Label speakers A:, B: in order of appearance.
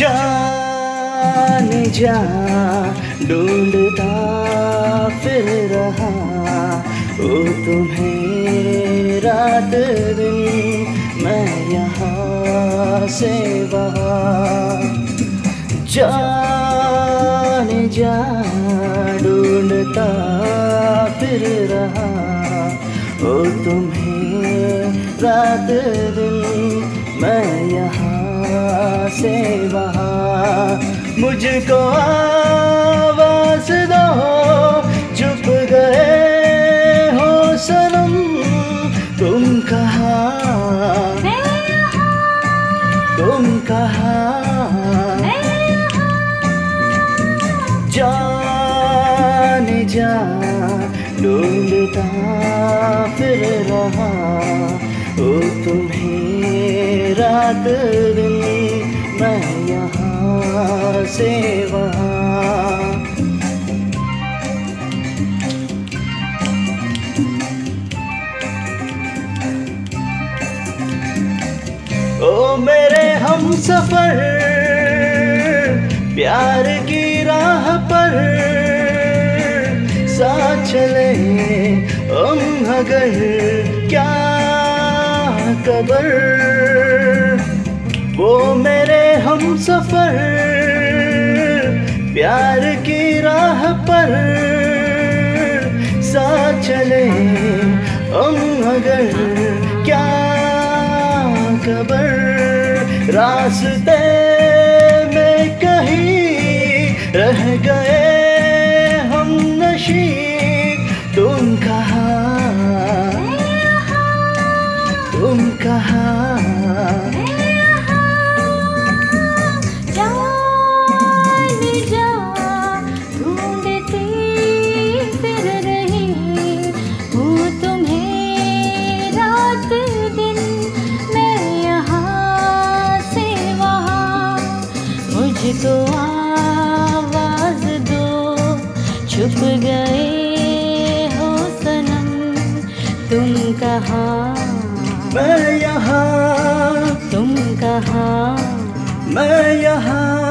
A: जान जा, ढूंढता फिर रहा। ओ तुम्हें रात दिन मैं यहाँ से वहाँ। जान जा, ढूंढता फिर रहा। ओ तुम्हें रात दिन मैं से वहाँ मुझको आवाज़ दो। चुप गए हो सनम, तुम कहाँ? तुम कहाँ? जान जा, ढूंढता फिर रहा। ओ तुम्हें रात दिन मैं यहाँ से ओ मेरे हम सफ़र, प्यार की राह पर साथ चले हम अगर क्या हम सफ़र प्यार की राह पर सा चले। हम अगर क्या खबर? रास्ते
B: मुझको आवाज़ दो। छुप गए हो सनम तुम कहा?
A: मैं यहाँ।
B: तुम कहाँ?
A: मैं यहाँ।